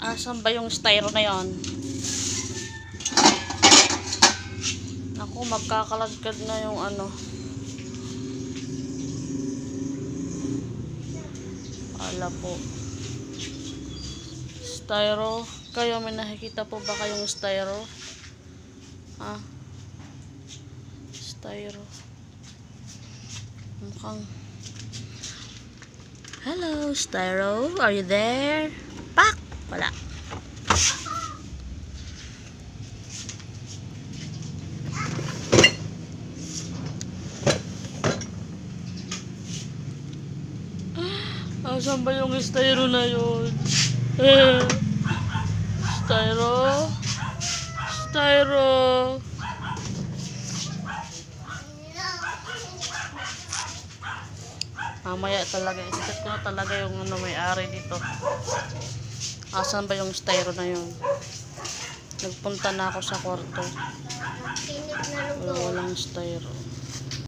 Asan ba yung styro na yon? Ako, magkakalagkad na yung ano. Ala po. Styro. Kayo, may nakikita po ba kayong styro? Ha? Styro. Mukhang... Hello, Styro. Are you there? Pak! Wala. Asan ba yung styro na yun? Eh, styro? Styro? Mamaya talaga, isikat ko na talaga yung ano, may-ari dito. Asan ba yung styro na yun? Nagpunta na ako sa kwarto. Wala, walang styro.